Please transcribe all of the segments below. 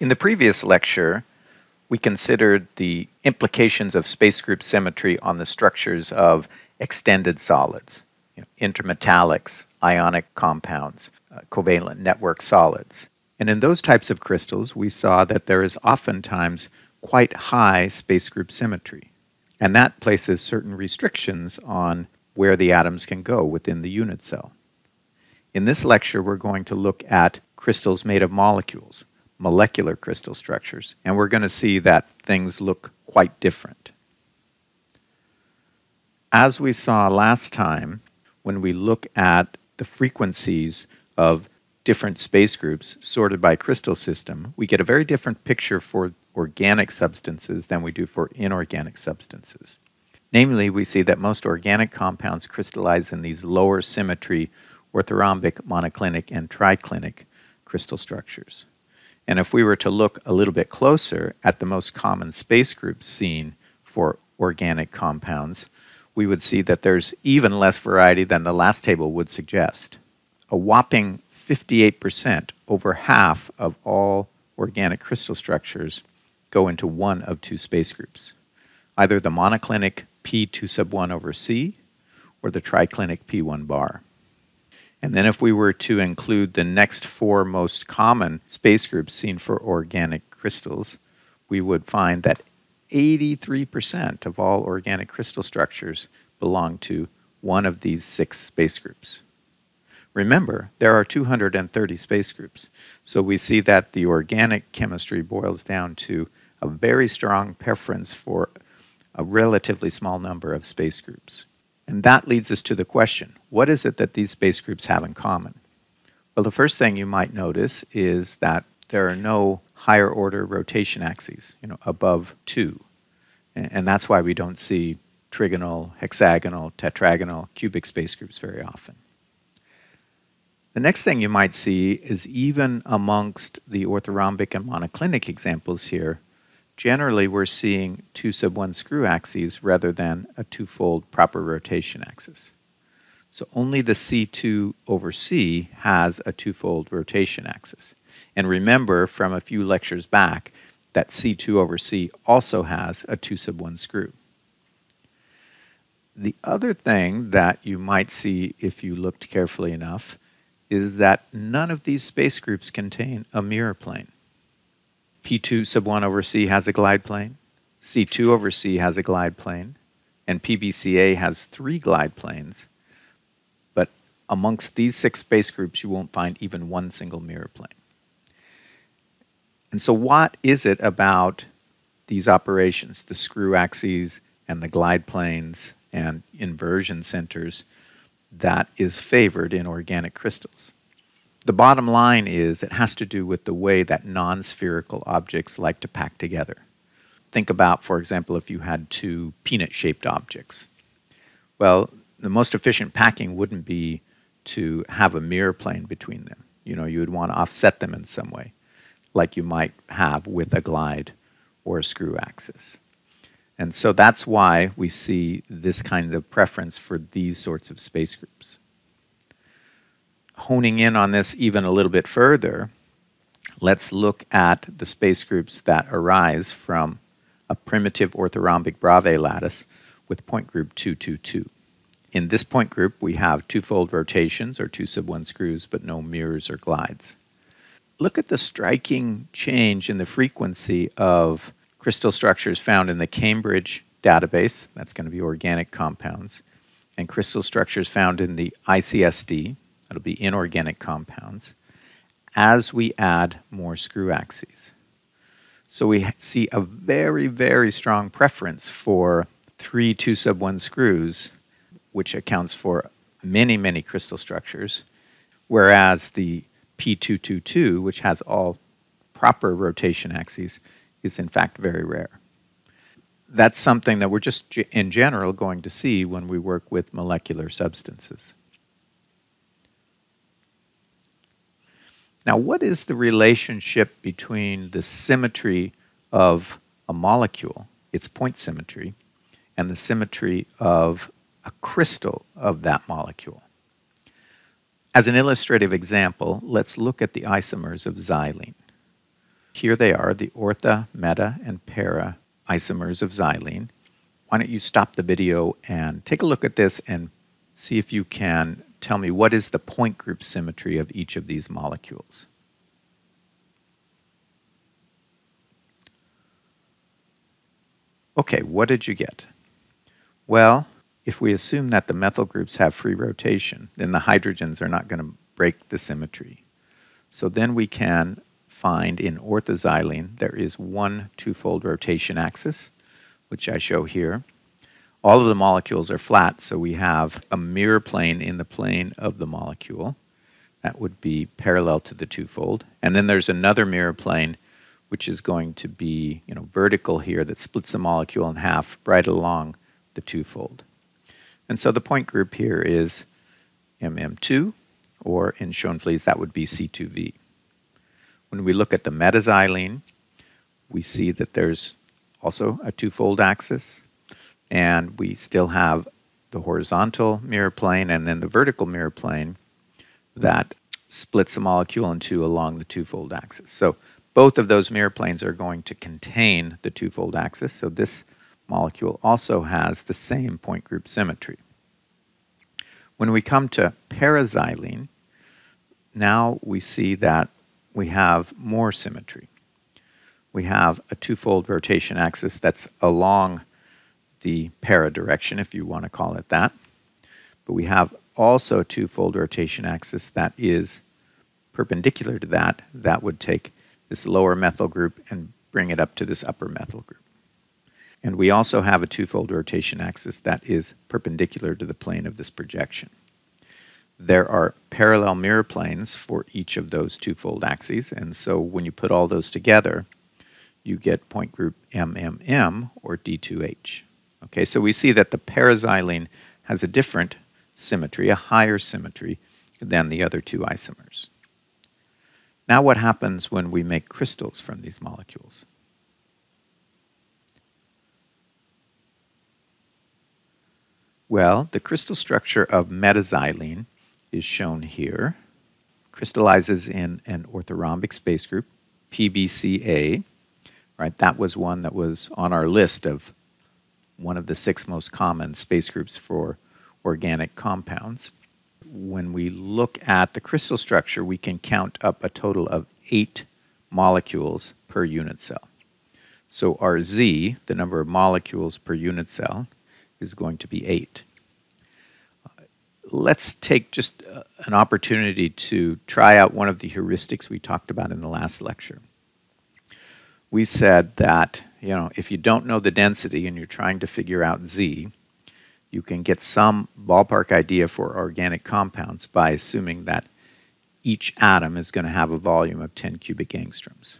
In the previous lecture, we considered the implications of space group symmetry on the structures of extended solids, you know, intermetallics, ionic compounds, uh, covalent network solids. And in those types of crystals, we saw that there is oftentimes quite high space group symmetry. And that places certain restrictions on where the atoms can go within the unit cell. In this lecture, we're going to look at crystals made of molecules, molecular crystal structures, and we're going to see that things look quite different. As we saw last time, when we look at the frequencies of different space groups sorted by crystal system, we get a very different picture for organic substances than we do for inorganic substances. Namely, we see that most organic compounds crystallize in these lower symmetry orthorhombic, monoclinic, and triclinic crystal structures. And if we were to look a little bit closer at the most common space groups seen for organic compounds, we would see that there's even less variety than the last table would suggest. A whopping 58%, over half of all organic crystal structures, go into one of two space groups either the monoclinic P2 sub 1 over C or the triclinic P1 bar. And then if we were to include the next four most common space groups seen for organic crystals, we would find that 83% of all organic crystal structures belong to one of these six space groups. Remember, there are 230 space groups, so we see that the organic chemistry boils down to a very strong preference for a relatively small number of space groups. And that leads us to the question what is it that these space groups have in common? Well, the first thing you might notice is that there are no higher order rotation axes, you know, above two. And that's why we don't see trigonal, hexagonal, tetragonal, cubic space groups very often. The next thing you might see is even amongst the orthorhombic and monoclinic examples here, generally we're seeing two sub 1 screw axes rather than a twofold proper rotation axis. So only the C2 over C has a twofold rotation axis. And remember from a few lectures back that C2 over C also has a 2 sub 1 screw. The other thing that you might see if you looked carefully enough is that none of these space groups contain a mirror plane. P2 sub 1 over C has a glide plane, C2 over C has a glide plane, and PBCA has three glide planes. But amongst these six space groups, you won't find even one single mirror plane. And so, what is it about these operations, the screw axes and the glide planes and inversion centers, that is favored in organic crystals? The bottom line is it has to do with the way that non spherical objects like to pack together. Think about, for example, if you had two peanut shaped objects. Well, the most efficient packing wouldn't be to have a mirror plane between them. You know, you would want to offset them in some way, like you might have with a glide or a screw axis. And so that's why we see this kind of preference for these sorts of space groups honing in on this even a little bit further, let's look at the space groups that arise from a primitive orthorhombic Bravais lattice with point group 222. In this point group, we have twofold rotations or two sub 1 screws, but no mirrors or glides. Look at the striking change in the frequency of crystal structures found in the Cambridge database, that's going to be organic compounds, and crystal structures found in the ICSD, It'll be inorganic compounds as we add more screw axes. So we see a very, very strong preference for three 2 sub 1 screws, which accounts for many, many crystal structures, whereas the P222, which has all proper rotation axes, is in fact very rare. That's something that we're just in general going to see when we work with molecular substances. Now, what is the relationship between the symmetry of a molecule, its point symmetry, and the symmetry of a crystal of that molecule? As an illustrative example, let's look at the isomers of xylene. Here they are, the ortho, meta, and para isomers of xylene. Why don't you stop the video and take a look at this and see if you can tell me what is the point group symmetry of each of these molecules. Okay, what did you get? Well, if we assume that the methyl groups have free rotation, then the hydrogens are not going to break the symmetry. So then we can find in orthoxylene there is one twofold rotation axis, which I show here. All of the molecules are flat, so we have a mirror plane in the plane of the molecule. That would be parallel to the twofold. And then there's another mirror plane which is going to be you know, vertical here that splits the molecule in half right along the twofold. And so the point group here is MM2, or in Schoenflies that would be C2V. When we look at the metaxylene, we see that there's also a twofold axis, and we still have the horizontal mirror plane and then the vertical mirror plane that splits the molecule in two along the twofold axis. So both of those mirror planes are going to contain the twofold axis, so this molecule also has the same point group symmetry. When we come to paraxylene, now we see that we have more symmetry. We have a twofold rotation axis that's along the para direction, if you want to call it that. But we have also a twofold rotation axis that is perpendicular to that. That would take this lower methyl group and bring it up to this upper methyl group. And we also have a twofold rotation axis that is perpendicular to the plane of this projection. There are parallel mirror planes for each of those twofold axes, and so when you put all those together, you get point group MMM or D2H. Okay, so we see that the paraxylene has a different symmetry, a higher symmetry than the other two isomers. Now what happens when we make crystals from these molecules? Well, the crystal structure of metaxylene is shown here. Crystallizes in an orthorhombic space group, PBCA. Right, that was one that was on our list of one of the six most common space groups for organic compounds when we look at the crystal structure, we can count up a total of eight molecules per unit cell. So our Z, the number of molecules per unit cell, is going to be eight. Let's take just uh, an opportunity to try out one of the heuristics we talked about in the last lecture. We said that you know if you don't know the density and you're trying to figure out Z, you can get some ballpark idea for organic compounds by assuming that each atom is going to have a volume of 10 cubic angstroms.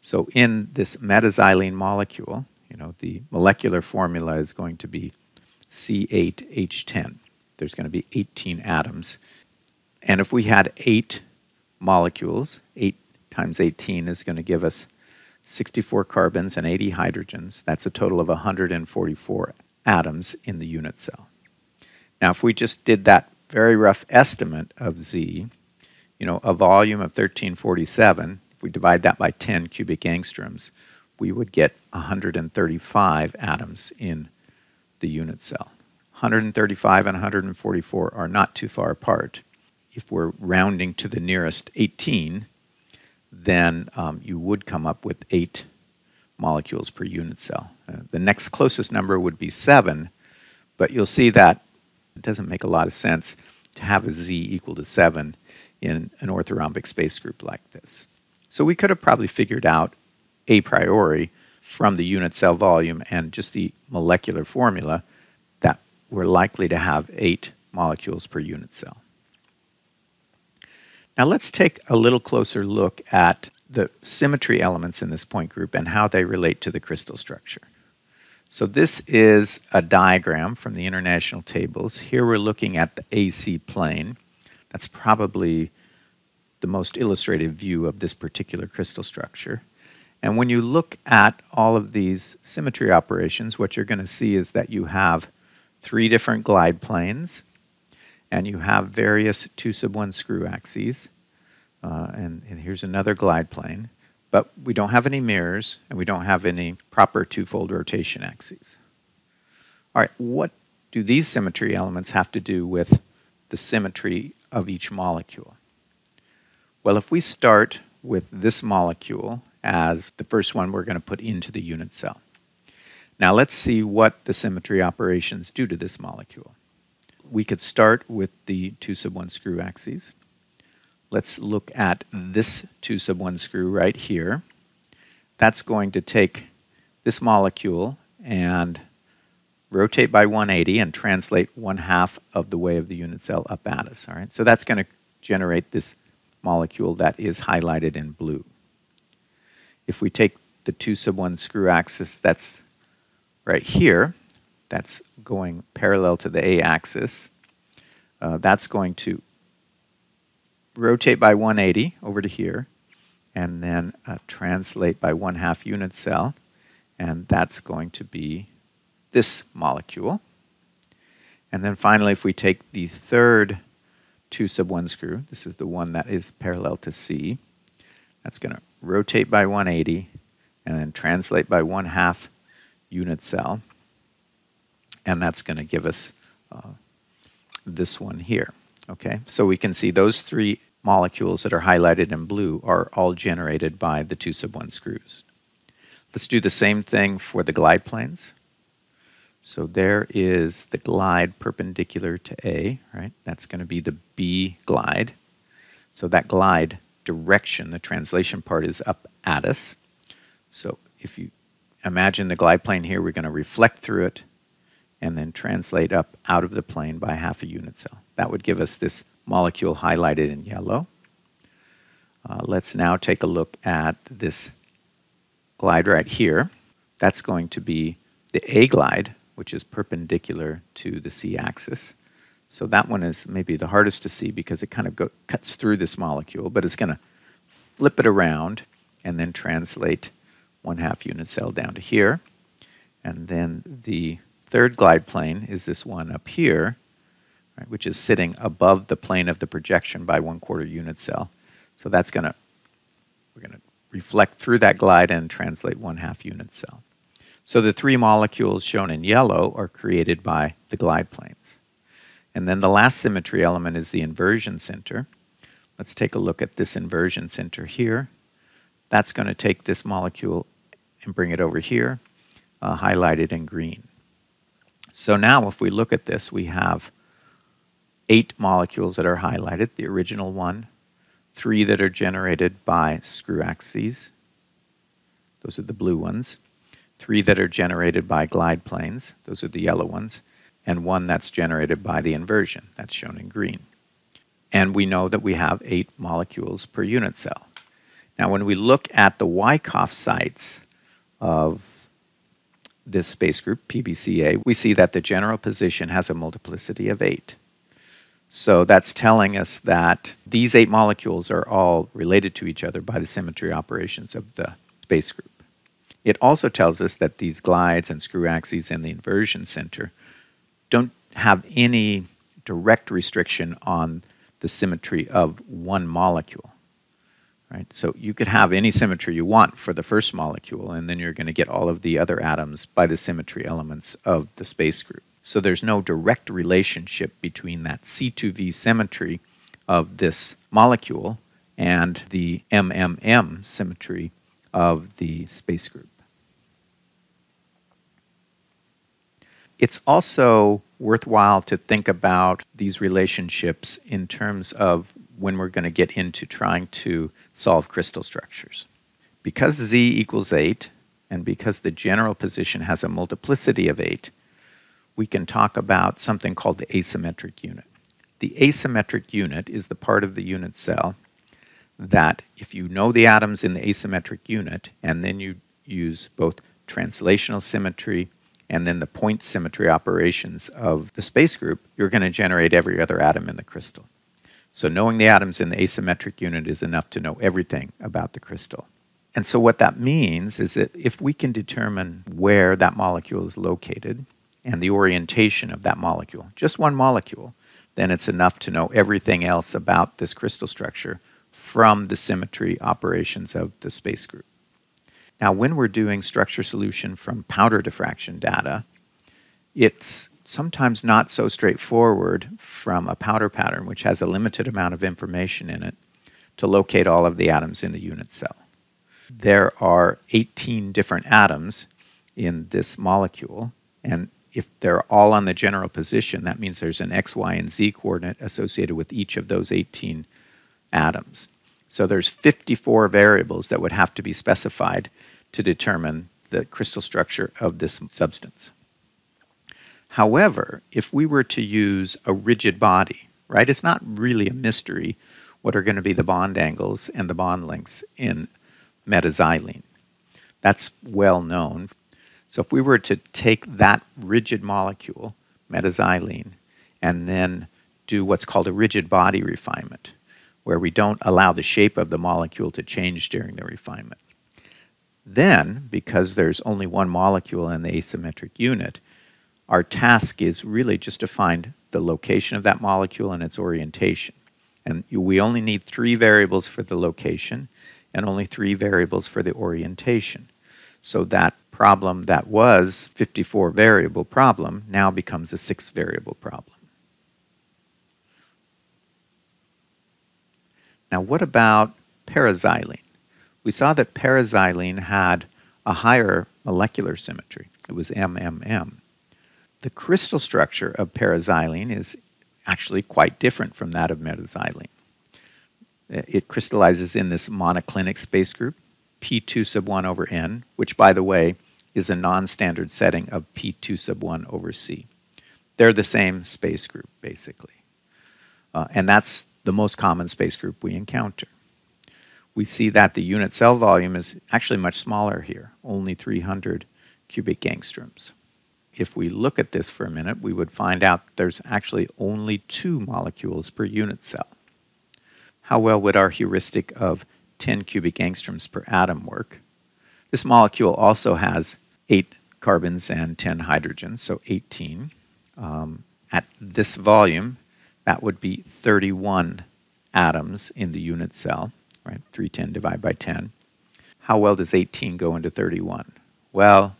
So in this metaxylene molecule, you know, the molecular formula is going to be C8H10. There's going to be 18 atoms. And if we had eight molecules, 8 times 18 is going to give us 64 carbons and 80 hydrogens. That's a total of 144 atoms in the unit cell. Now, if we just did that very rough estimate of Z, you know, a volume of 1347, if we divide that by 10 cubic angstroms, we would get 135 atoms in the unit cell. 135 and 144 are not too far apart. If we're rounding to the nearest 18, then um, you would come up with 8 molecules per unit cell. Uh, the next closest number would be 7, but you'll see that it doesn't make a lot of sense to have a z equal to 7 in an orthorhombic space group like this. So we could have probably figured out a priori from the unit cell volume and just the molecular formula that we're likely to have 8 molecules per unit cell. Now let's take a little closer look at the symmetry elements in this point group and how they relate to the crystal structure. So this is a diagram from the international tables. Here we're looking at the AC plane. That's probably the most illustrative view of this particular crystal structure. And when you look at all of these symmetry operations, what you're going to see is that you have three different glide planes, and you have various 2 sub 1 screw axes. Uh, and, and here's another glide plane. but we don't have any mirrors and we don't have any proper twofold rotation axes. All right, what do these symmetry elements have to do with the symmetry of each molecule? Well, if we start with this molecule as the first one we're going to put into the unit cell. Now let's see what the symmetry operations do to this molecule. We could start with the 2 sub 1 screw axes. Let's look at this 2 sub 1 screw right here. That's going to take this molecule and rotate by 180 and translate one half of the way of the unit cell up at us. All right, so that's going to generate this molecule that is highlighted in blue. If we take the 2 sub 1 screw axis that's right here, that's going parallel to the A axis, uh, that's going to rotate by 180 over to here, and then uh, translate by one half unit cell, and that's going to be this molecule. And then finally, if we take the third 2 sub 1 screw, this is the one that is parallel to C, that's going to rotate by 180 and then translate by one half unit cell. And that's going to give us uh, this one here. Okay, so we can see those three molecules that are highlighted in blue are all generated by the 2 sub 1 screws. Let's do the same thing for the glide planes. So there is the glide perpendicular to A, right? That's going to be the B glide. So that glide direction, the translation part is up at us. So if you imagine the glide plane here, we're going to reflect through it and then translate up out of the plane by half a unit cell. That would give us this molecule highlighted in yellow. Uh, let's now take a look at this glide right here. That's going to be the A glide, which is perpendicular to the c-axis. So that one is maybe the hardest to see because it kind of go, cuts through this molecule, but it's going to flip it around and then translate one half unit cell down to here. And then the third glide plane is this one up here, right, which is sitting above the plane of the projection by one quarter unit cell. So that's going to, we're going to reflect through that glide and translate one half unit cell. So the three molecules shown in yellow are created by the glide planes. And then the last symmetry element is the inversion center. Let's take a look at this inversion center here. That's going to take this molecule and bring it over here, uh, highlighted in green. So now if we look at this, we have eight molecules that are highlighted, the original one, three that are generated by screw axes, those are the blue ones, three that are generated by glide planes, those are the yellow ones, and one that's generated by the inversion, that's shown in green. And we know that we have eight molecules per unit cell. Now, when we look at the Wyckoff sites of this space group, PBCA, we see that the general position has a multiplicity of eight. So that's telling us that these eight molecules are all related to each other by the symmetry operations of the space group. It also tells us that these glides and screw axes in the inversion center don't have any direct restriction on the symmetry of one molecule. Right? So you could have any symmetry you want for the first molecule, and then you're going to get all of the other atoms by the symmetry elements of the space group. So there's no direct relationship between that C2V symmetry of this molecule and the MMM symmetry of the space group. It's also worthwhile to think about these relationships in terms of when we're going to get into trying to solve crystal structures. Because z equals 8, and because the general position has a multiplicity of 8, we can talk about something called the asymmetric unit. The asymmetric unit is the part of the unit cell that if you know the atoms in the asymmetric unit and then you use both translational symmetry and then the point symmetry operations of the space group, you're going to generate every other atom in the crystal. So knowing the atoms in the asymmetric unit is enough to know everything about the crystal. And so what that means is that if we can determine where that molecule is located and the orientation of that molecule, just one molecule, then it's enough to know everything else about this crystal structure from the symmetry operations of the space group. Now, when we're doing structure solution from powder diffraction data, it's sometimes not so straightforward from a powder pattern, which has a limited amount of information in it, to locate all of the atoms in the unit cell. There are 18 different atoms in this molecule, and if they're all on the general position, that means there's an x, y, and z coordinate associated with each of those 18 atoms. So there's 54 variables that would have to be specified to determine the crystal structure of this substance. However, if we were to use a rigid body, right, it's not really a mystery what are going to be the bond angles and the bond lengths in metaxylene. That's well known. So if we were to take that rigid molecule, metaxylene, and then do what's called a rigid body refinement, where we don't allow the shape of the molecule to change during the refinement. Then, because there's only one molecule in the asymmetric unit, our task is really just to find the location of that molecule and its orientation. And we only need three variables for the location and only three variables for the orientation. So that problem that was 54 variable problem now becomes a six variable problem. Now, what about paraxylene? We saw that paraxylene had a higher molecular symmetry. It was MMM. The crystal structure of paraxylene is actually quite different from that of metaxylene. It crystallizes in this monoclinic space group, P2 sub 1 over N, which, by the way, is a non-standard setting of P2 sub 1 over C. They're the same space group, basically. Uh, and that's the most common space group we encounter. We see that the unit cell volume is actually much smaller here, only 300 cubic angstroms. If we look at this for a minute, we would find out there's actually only two molecules per unit cell. How well would our heuristic of 10 cubic angstroms per atom work? This molecule also has 8 carbons and 10 hydrogens, so 18. Um, at this volume, that would be 31 atoms in the unit cell, right? 310 divided by 10. How well does 18 go into 31? Well,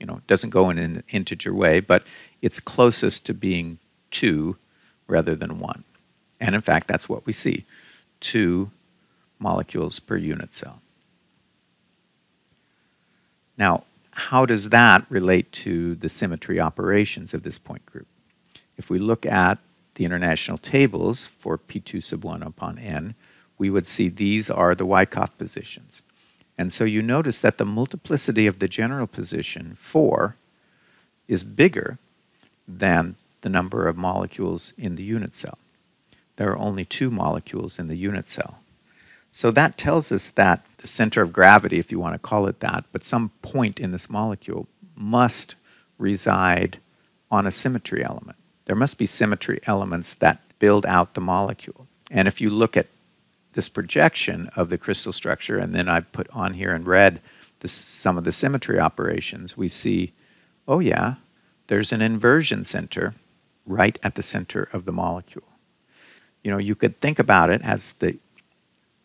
you know, doesn't go in an integer way, but it's closest to being 2 rather than 1. And in fact, that's what we see. 2 molecules per unit cell. Now, how does that relate to the symmetry operations of this point group? If we look at the international tables for P2 sub 1 upon n, we would see these are the Wyckoff positions. And so you notice that the multiplicity of the general position, 4, is bigger than the number of molecules in the unit cell. There are only two molecules in the unit cell. So that tells us that the center of gravity, if you want to call it that, but some point in this molecule must reside on a symmetry element. There must be symmetry elements that build out the molecule. And if you look at this projection of the crystal structure, and then I put on here in red the, some of the symmetry operations, we see, oh yeah, there's an inversion center right at the center of the molecule. You know, you could think about it as the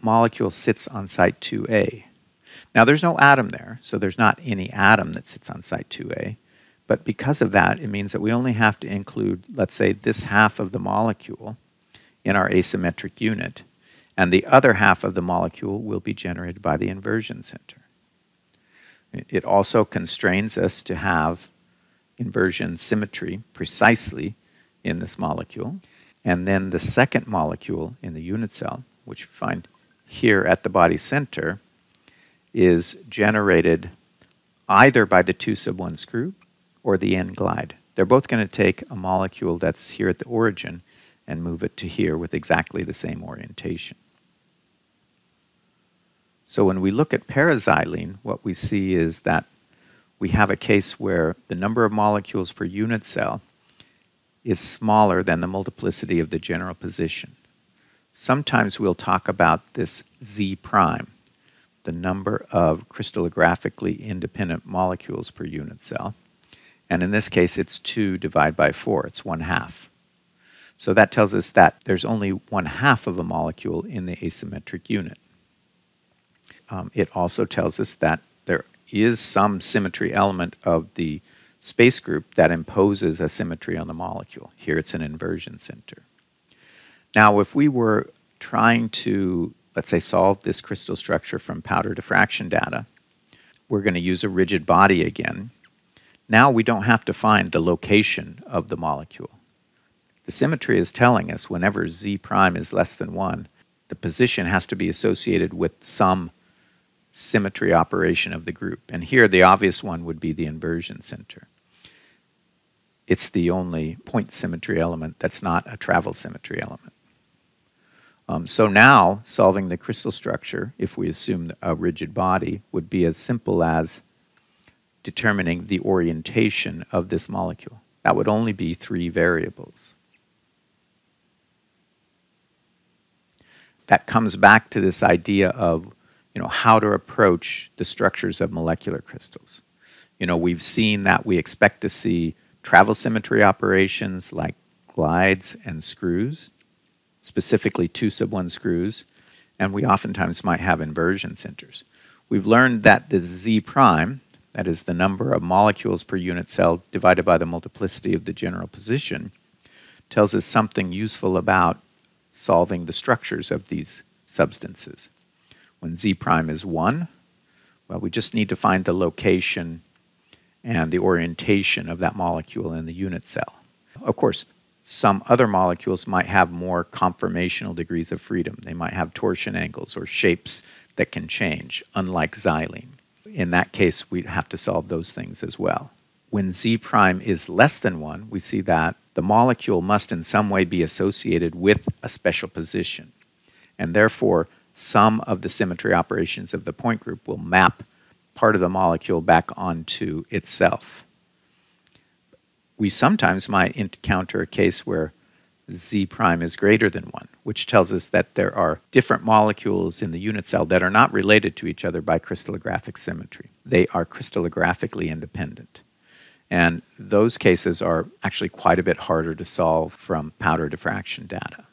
molecule sits on site 2A. Now, there's no atom there, so there's not any atom that sits on site 2A. But because of that, it means that we only have to include, let's say, this half of the molecule in our asymmetric unit, and the other half of the molecule will be generated by the inversion center. It also constrains us to have inversion symmetry precisely in this molecule. And then the second molecule in the unit cell, which you find here at the body center, is generated either by the 2 sub 1 screw or the N glide. They're both going to take a molecule that's here at the origin and move it to here with exactly the same orientation. So when we look at paraxylene, what we see is that we have a case where the number of molecules per unit cell is smaller than the multiplicity of the general position. Sometimes we'll talk about this Z prime, the number of crystallographically independent molecules per unit cell. And in this case, it's 2 divided by 4. It's 1 half. So that tells us that there's only one half of a molecule in the asymmetric unit. Um, it also tells us that there is some symmetry element of the space group that imposes a symmetry on the molecule. Here it's an inversion center. Now, if we were trying to, let's say, solve this crystal structure from powder diffraction data, we're going to use a rigid body again. Now we don't have to find the location of the molecule. The symmetry is telling us whenever z prime is less than 1, the position has to be associated with some symmetry operation of the group. And here the obvious one would be the inversion center. It's the only point symmetry element that's not a travel symmetry element. Um, so now, solving the crystal structure, if we assume a rigid body, would be as simple as determining the orientation of this molecule. That would only be three variables. That comes back to this idea of you know, how to approach the structures of molecular crystals. You know, we've seen that we expect to see travel symmetry operations like glides and screws specifically two sub 1 screws, and we oftentimes might have inversion centers. We've learned that the z prime, that is the number of molecules per unit cell divided by the multiplicity of the general position, tells us something useful about solving the structures of these substances. When z prime is 1, well, we just need to find the location and the orientation of that molecule in the unit cell. Of course, some other molecules might have more conformational degrees of freedom. They might have torsion angles or shapes that can change, unlike xylene. In that case, we'd have to solve those things as well. When z prime is less than 1, we see that the molecule must in some way be associated with a special position. And therefore, some of the symmetry operations of the point group will map part of the molecule back onto itself we sometimes might encounter a case where z prime is greater than 1, which tells us that there are different molecules in the unit cell that are not related to each other by crystallographic symmetry. They are crystallographically independent. And those cases are actually quite a bit harder to solve from powder diffraction data.